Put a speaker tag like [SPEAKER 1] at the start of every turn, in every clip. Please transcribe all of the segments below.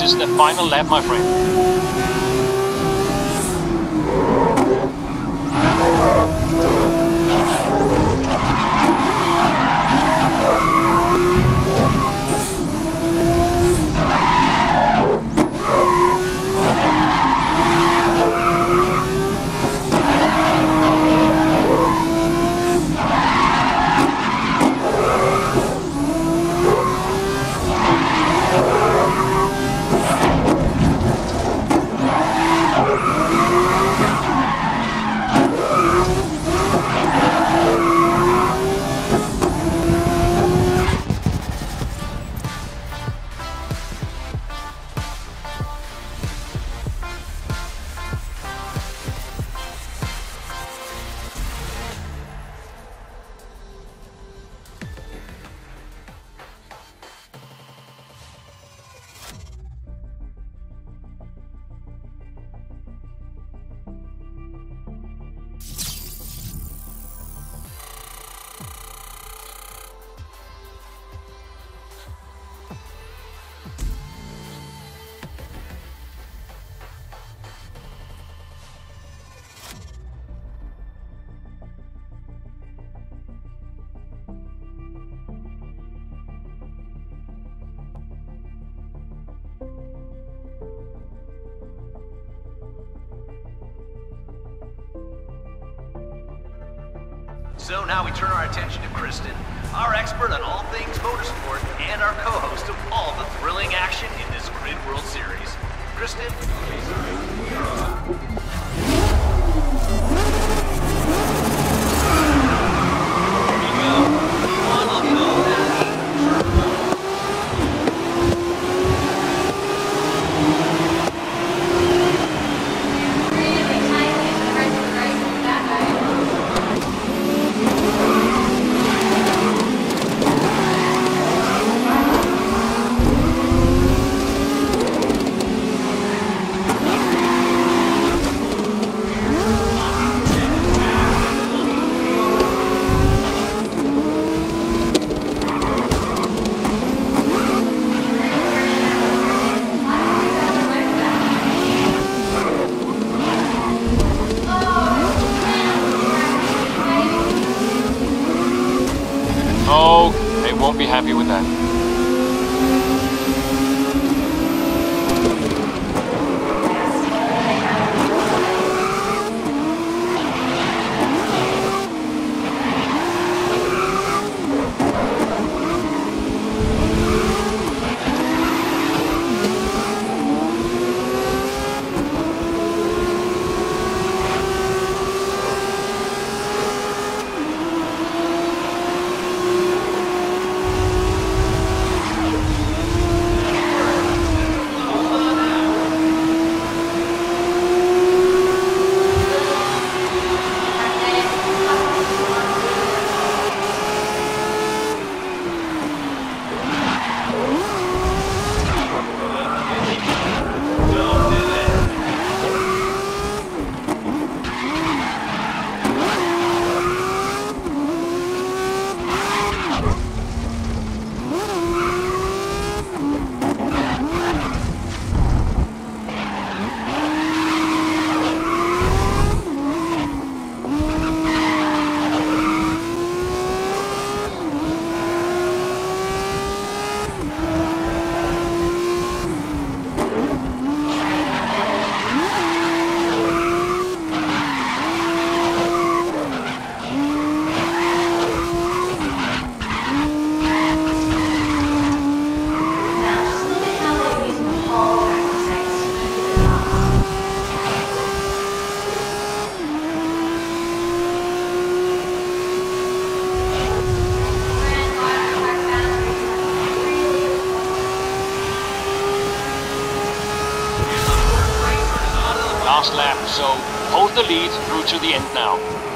[SPEAKER 1] This is the final lap, my friend.
[SPEAKER 2] So now we turn our attention to Kristen, our expert on all things motorsport and our co-host of all the thrilling action in this Grid World Series. Kristen,
[SPEAKER 1] the lead through to the end now.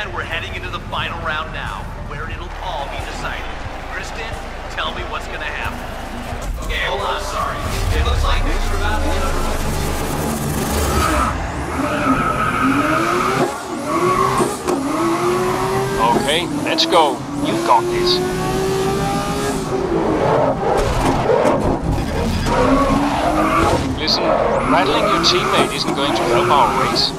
[SPEAKER 2] And we're heading into the final round now, where it'll all be decided. Kristen, tell me what's gonna happen. Okay, hold on, sorry. It looks like things are about to get underway.
[SPEAKER 1] Okay, let's go. You got this. Listen, rattling your teammate isn't going to help our race.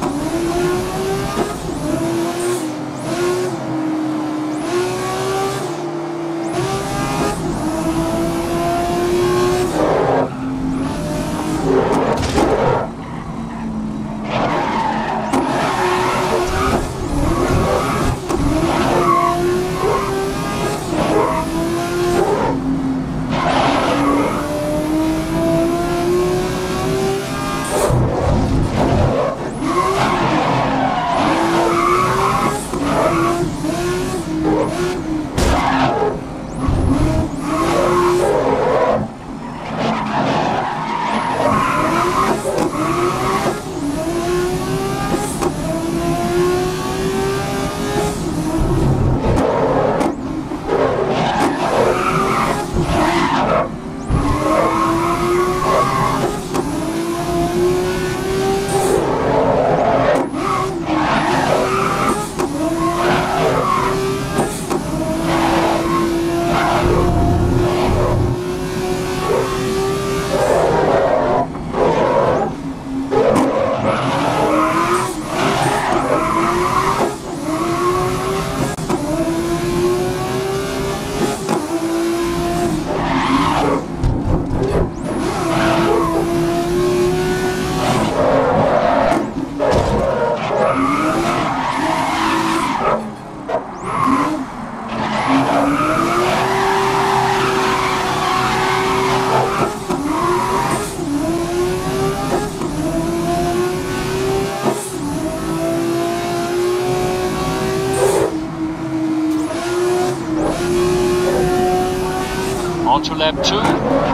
[SPEAKER 1] On to lap two.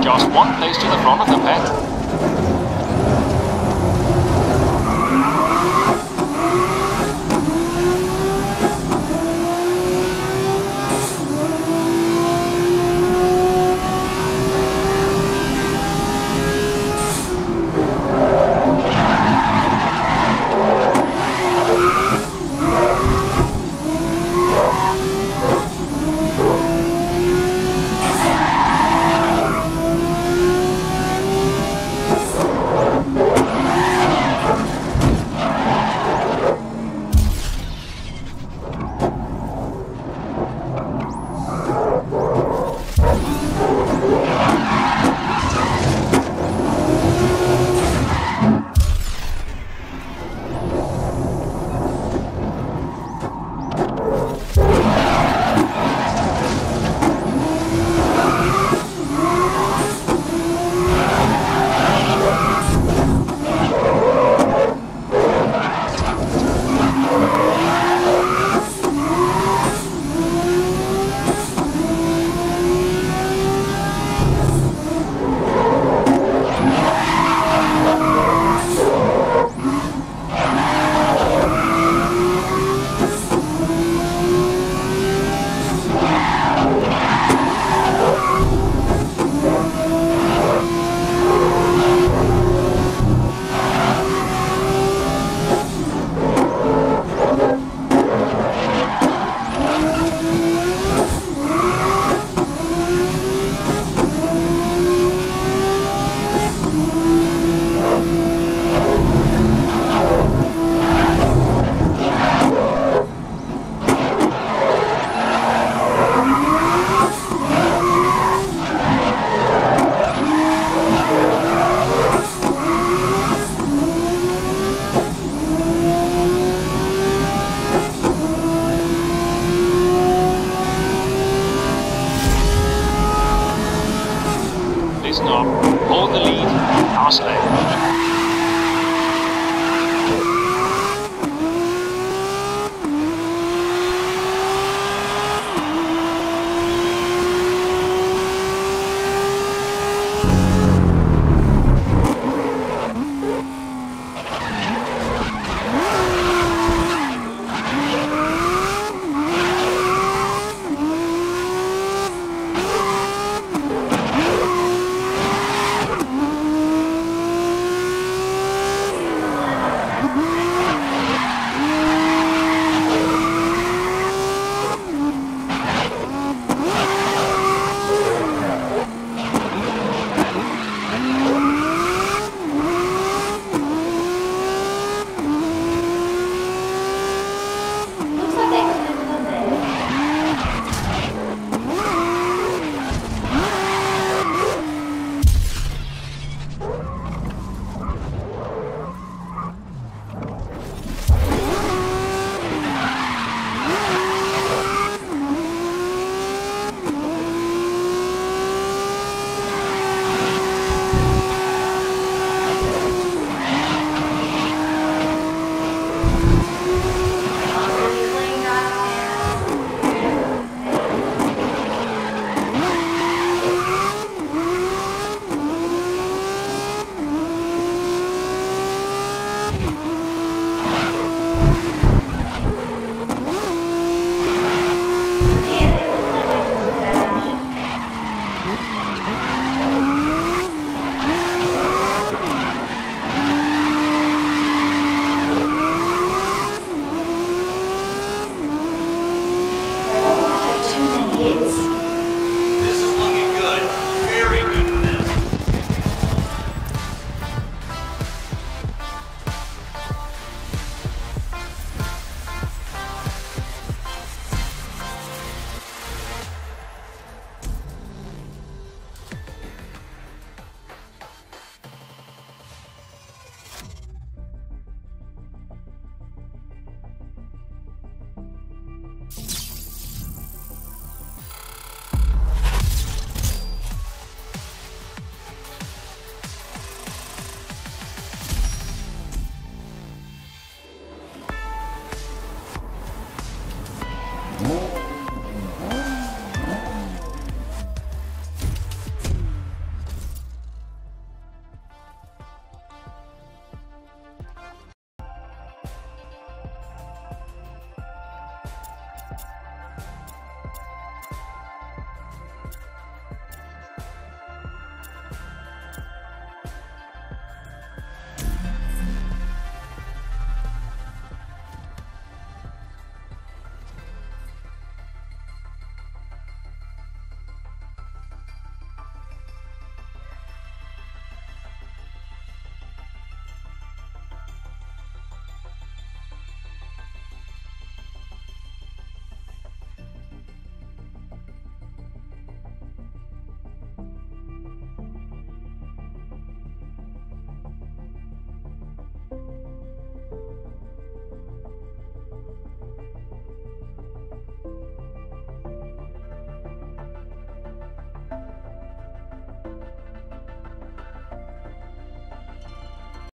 [SPEAKER 1] Just one place to the front of the pack.